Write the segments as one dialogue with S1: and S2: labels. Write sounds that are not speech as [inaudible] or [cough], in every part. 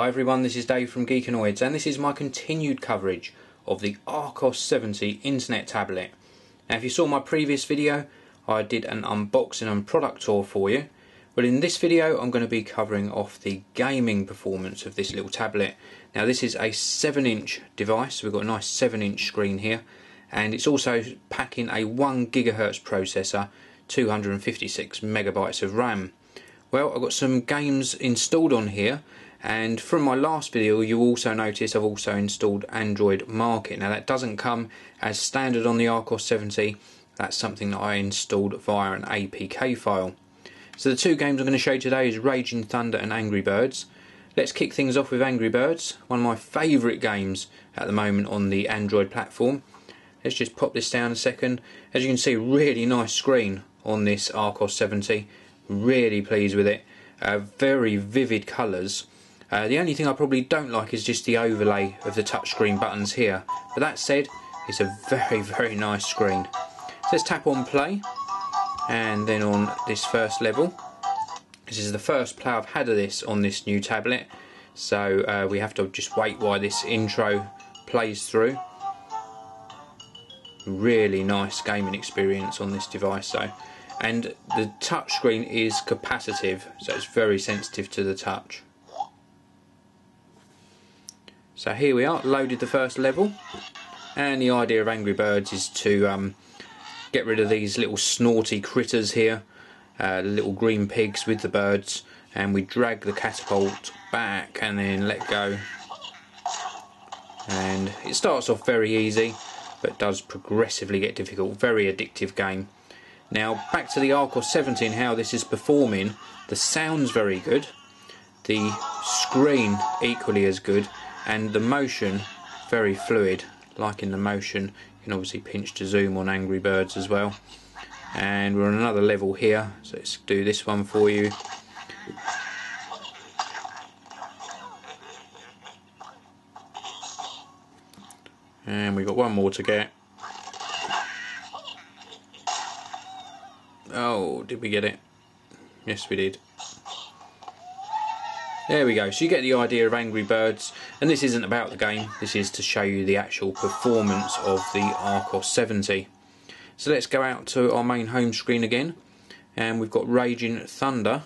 S1: Hi everyone, this is Dave from Geekanoids and this is my continued coverage of the Archos 70 internet tablet. Now if you saw my previous video, I did an unboxing and product tour for you. But in this video I'm going to be covering off the gaming performance of this little tablet. Now this is a 7 inch device, we've got a nice 7 inch screen here and it's also packing a 1 gigahertz processor, 256 megabytes of RAM. Well I've got some games installed on here and from my last video you also notice I've also installed Android Market. Now that doesn't come as standard on the Archos 70, that's something that I installed via an APK file. So the two games I'm going to show you today is Raging Thunder and Angry Birds. Let's kick things off with Angry Birds, one of my favourite games at the moment on the Android platform. Let's just pop this down a second. As you can see, really nice screen on this Archos 70. Really pleased with it. Uh, very vivid colours uh, the only thing I probably don't like is just the overlay of the touchscreen buttons here. But that said, it's a very, [laughs] very nice screen. So let's tap on play, and then on this first level. This is the first play I've had of this on this new tablet, so uh, we have to just wait while this intro plays through. Really nice gaming experience on this device though. And the touchscreen is capacitive, so it's very sensitive to the touch. So here we are, loaded the first level. And the idea of Angry Birds is to um, get rid of these little snorty critters here, uh, little green pigs with the birds. And we drag the catapult back and then let go. And it starts off very easy, but does progressively get difficult. Very addictive game. Now back to the Archos 70, how this is performing. The sound's very good. The screen equally as good and the motion very fluid like in the motion you can obviously pinch to zoom on Angry Birds as well. And we're on another level here so let's do this one for you. And we've got one more to get. Oh did we get it? Yes we did there we go, so you get the idea of Angry Birds, and this isn't about the game, this is to show you the actual performance of the Archos 70. So let's go out to our main home screen again, and we've got Raging Thunder.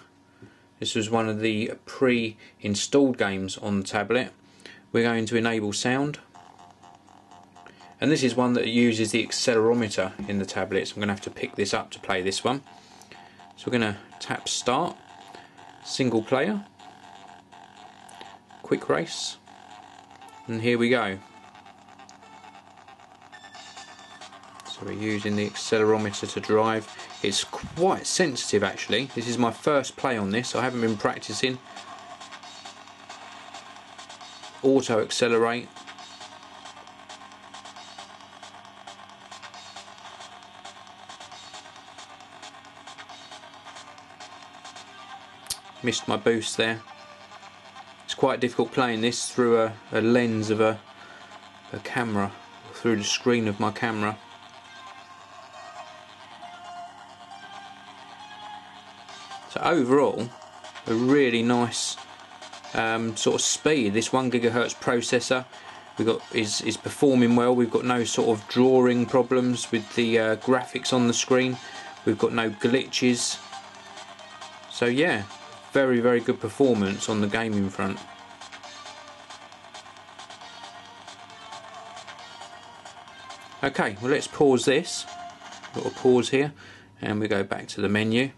S1: This was one of the pre-installed games on the tablet. We're going to enable sound, and this is one that uses the accelerometer in the tablet, so I'm going to have to pick this up to play this one. So we're going to tap start, single player, quick race. And here we go. So we're using the accelerometer to drive. It's quite sensitive actually. This is my first play on this. I haven't been practicing. Auto accelerate. Missed my boost there quite difficult playing this through a, a lens of a, a camera, through the screen of my camera. So overall, a really nice um, sort of speed. This one gigahertz processor we got is is performing well. We've got no sort of drawing problems with the uh, graphics on the screen. We've got no glitches. So yeah, very very good performance on the gaming front. Okay, well let's pause this. Little pause here, and we go back to the menu.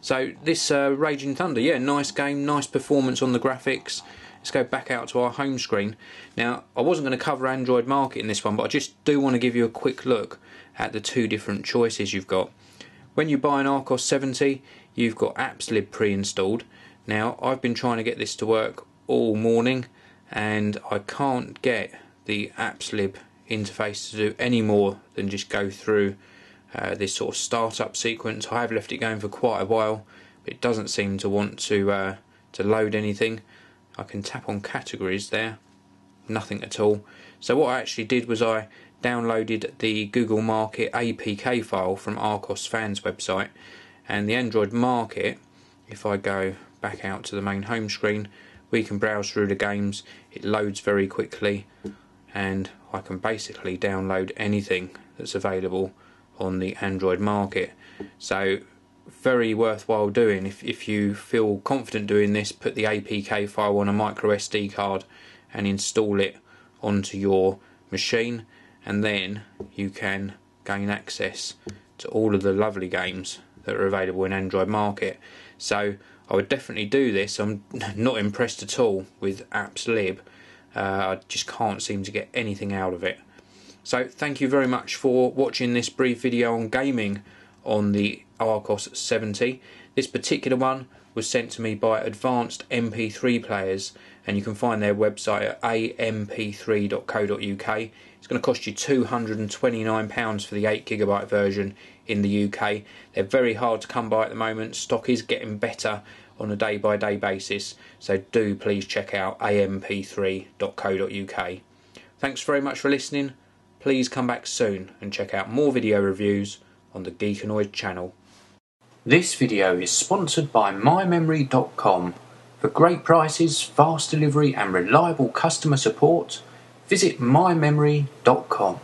S1: So this uh, Raging Thunder, yeah, nice game, nice performance on the graphics. Let's go back out to our home screen. Now, I wasn't going to cover Android Market in this one, but I just do want to give you a quick look at the two different choices you've got. When you buy an Archos 70, you've got AppsLib pre-installed. Now, I've been trying to get this to work all morning, and I can't get the AppsLib interface to do any more than just go through uh, this sort of startup sequence. I have left it going for quite a while, but it doesn't seem to want to uh, to load anything. I can tap on categories there, nothing at all. So what I actually did was I downloaded the Google Market APK file from Archos Fans website and the Android Market if I go back out to the main home screen we can browse through the games, it loads very quickly, and I can basically download anything that's available on the Android market. So very worthwhile doing. If, if you feel confident doing this, put the APK file on a micro SD card and install it onto your machine and then you can gain access to all of the lovely games that are available in Android market. So I would definitely do this. I'm [laughs] not impressed at all with AppsLib. Uh, I just can't seem to get anything out of it. So thank you very much for watching this brief video on gaming on the Archos 70. This particular one was sent to me by Advanced MP3 Players and you can find their website at amp3.co.uk. It's going to cost you £229 for the 8GB version in the UK. They're very hard to come by at the moment. Stock is getting better on a day by day basis, so do please check out amp3.co.uk. Thanks very much for listening please come back soon and check out more video reviews on the Geekanoid channel. This video is sponsored by MyMemory.com. For great prices, fast delivery and reliable customer support, visit MyMemory.com.